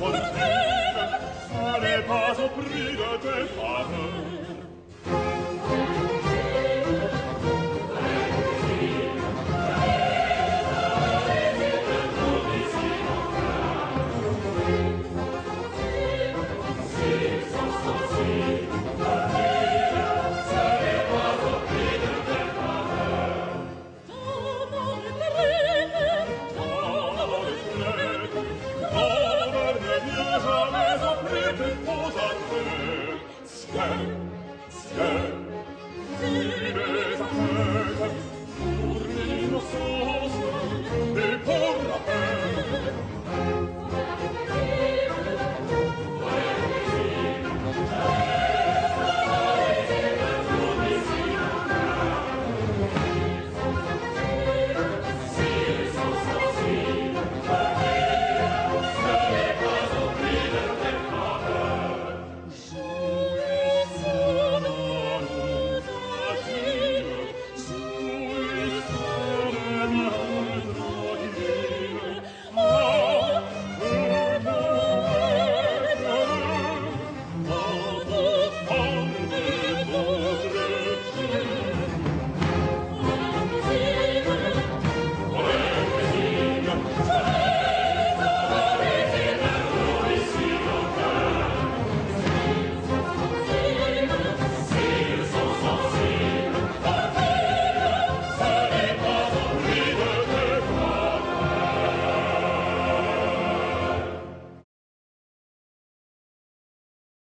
con te, fare paso prima te fare. Sieben, sieben, sieben,